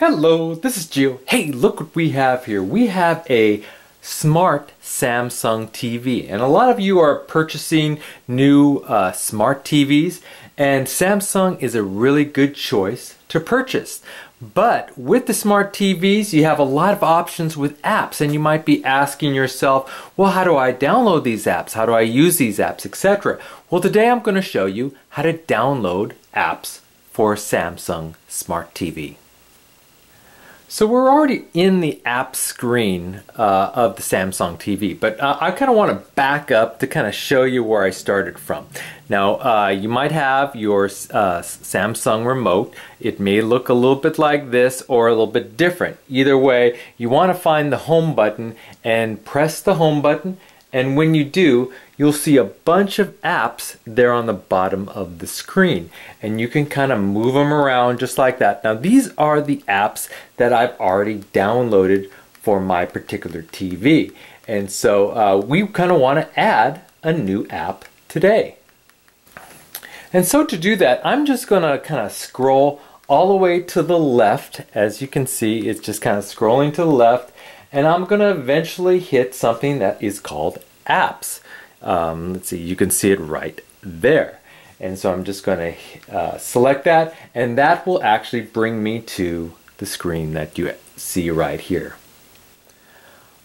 Hello, this is Gio. Hey, look what we have here. We have a smart Samsung TV. And a lot of you are purchasing new uh, smart TVs and Samsung is a really good choice to purchase. But with the smart TVs, you have a lot of options with apps and you might be asking yourself, well, how do I download these apps? How do I use these apps, etc.? Well, today I'm going to show you how to download apps for Samsung Smart TV. So we're already in the app screen uh, of the Samsung TV, but uh, I kind of want to back up to kind of show you where I started from. Now, uh, you might have your uh, Samsung remote. It may look a little bit like this or a little bit different. Either way, you want to find the home button and press the home button and when you do, you'll see a bunch of apps there on the bottom of the screen. And you can kind of move them around just like that. Now these are the apps that I've already downloaded for my particular TV. And so uh, we kind of want to add a new app today. And so to do that, I'm just going to kind of scroll all the way to the left. As you can see, it's just kind of scrolling to the left and I'm going to eventually hit something that is called apps. Um, let's see, you can see it right there. And so I'm just going to uh, select that and that will actually bring me to the screen that you see right here.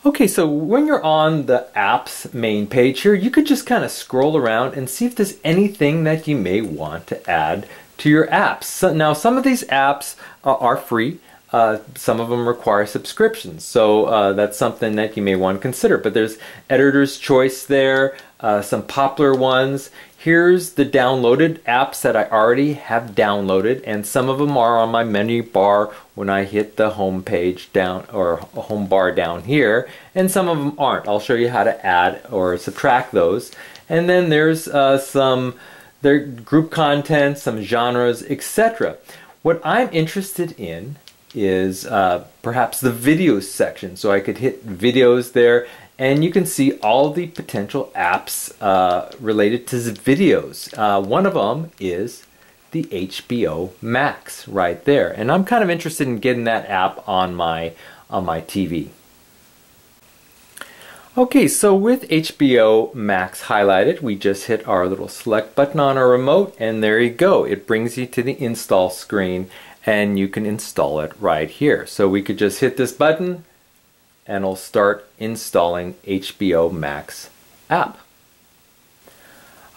Okay, so when you're on the apps main page here, you could just kind of scroll around and see if there's anything that you may want to add to your apps. So now, some of these apps uh, are free. Uh, some of them require subscriptions, so uh, that's something that you may want to consider. But there's editor's choice there, uh, some popular ones. Here's the downloaded apps that I already have downloaded, and some of them are on my menu bar when I hit the home page down or home bar down here, and some of them aren't. I'll show you how to add or subtract those. And then there's uh, some their group content, some genres, etc. What I'm interested in is uh, perhaps the videos section. So I could hit videos there and you can see all the potential apps uh, related to videos. Uh, one of them is the HBO Max right there. And I'm kind of interested in getting that app on my, on my TV. Okay, so with HBO Max highlighted, we just hit our little select button on our remote and there you go. It brings you to the install screen and you can install it right here. So we could just hit this button and it'll start installing HBO Max app.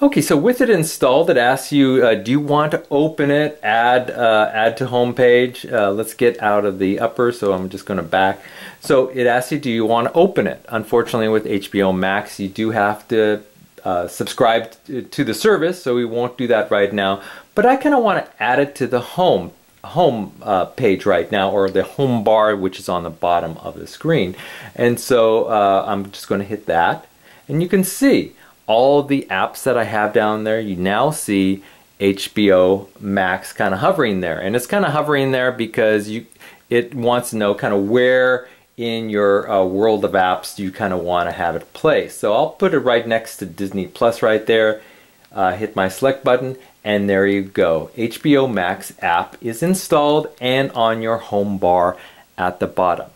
Okay, so with it installed, it asks you, uh, do you want to open it, add, uh, add to homepage? Uh, let's get out of the upper, so I'm just going to back. So it asks you, do you want to open it? Unfortunately, with HBO Max, you do have to uh, subscribe to the service, so we won't do that right now. But I kind of want to add it to the home home uh, page right now or the home bar which is on the bottom of the screen. And so uh, I'm just going to hit that. And you can see all the apps that I have down there. You now see HBO Max kind of hovering there. And it's kind of hovering there because you it wants to know kind of where in your uh, world of apps you kind of want to have it placed. So I'll put it right next to Disney Plus right there uh, hit my select button and there you go. HBO Max app is installed and on your home bar at the bottom.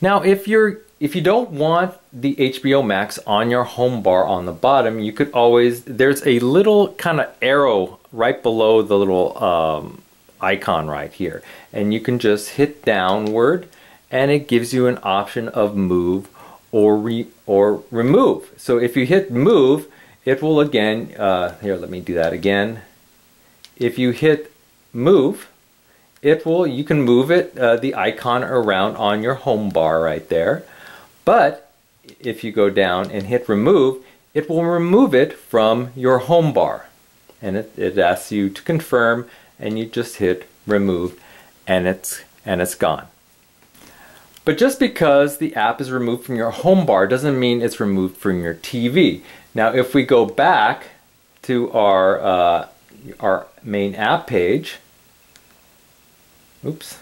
Now if you're if you don't want the HBO Max on your home bar on the bottom, you could always, there's a little kind of arrow right below the little um, icon right here. And you can just hit downward and it gives you an option of move or, re or remove. So if you hit move, it will again, uh, here let me do that again. If you hit move, it will, you can move it, uh, the icon around on your home bar right there. But if you go down and hit remove, it will remove it from your home bar. And it, it asks you to confirm and you just hit remove and it's, and it's gone. But just because the app is removed from your home bar doesn't mean it's removed from your TV. Now if we go back to our, uh, our main app page, oops,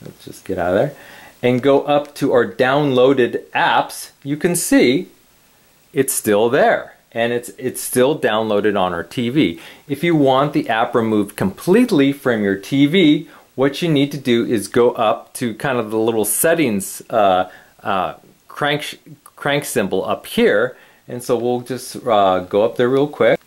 let's just get out of there, and go up to our downloaded apps, you can see it's still there and it's it's still downloaded on our TV. If you want the app removed completely from your TV, what you need to do is go up to kind of the little settings uh, uh, crank, crank symbol up here. And so we'll just uh, go up there real quick.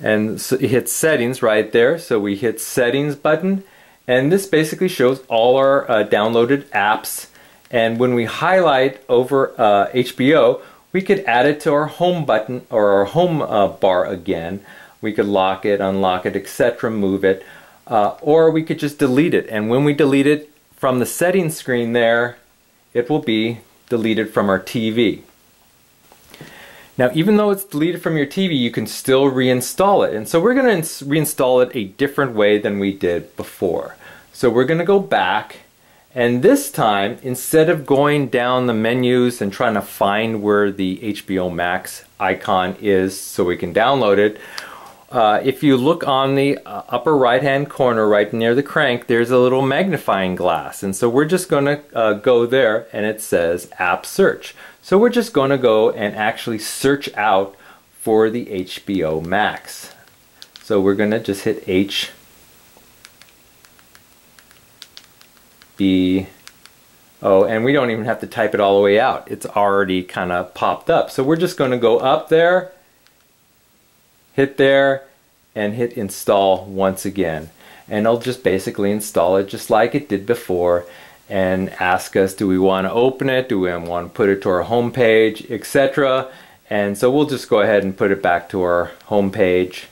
And so hit settings right there. So we hit settings button. And this basically shows all our uh, downloaded apps. And when we highlight over HBO, uh, we could add it to our home button or our home uh, bar again. We could lock it, unlock it, etc., move it, uh, or we could just delete it. And when we delete it from the settings screen there, it will be deleted from our TV. Now, even though it's deleted from your TV, you can still reinstall it. And so we're going to reinstall it a different way than we did before. So we're going to go back and this time, instead of going down the menus and trying to find where the HBO Max icon is so we can download it, uh, if you look on the uh, upper right hand corner right near the crank there's a little magnifying glass. And so we're just going to uh, go there and it says app search. So we're just going to go and actually search out for the HBO Max. So we're going to just hit H B O and we don't even have to type it all the way out. It's already kind of popped up. So we're just going to go up there hit there and hit install once again. And it'll just basically install it just like it did before and ask us do we want to open it? Do we want to put it to our home page etc and so we'll just go ahead and put it back to our home page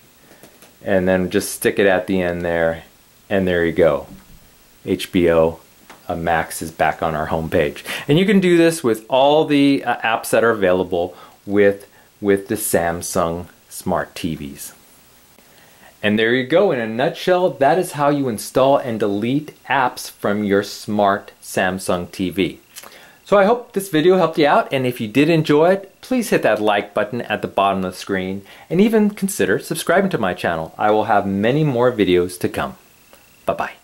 and then just stick it at the end there. And there you go. HBO uh, Max is back on our home page and you can do this with all the uh, apps that are available with with the Samsung smart TVs. And there you go, in a nutshell, that is how you install and delete apps from your smart Samsung TV. So I hope this video helped you out, and if you did enjoy it, please hit that like button at the bottom of the screen, and even consider subscribing to my channel. I will have many more videos to come. Bye-bye.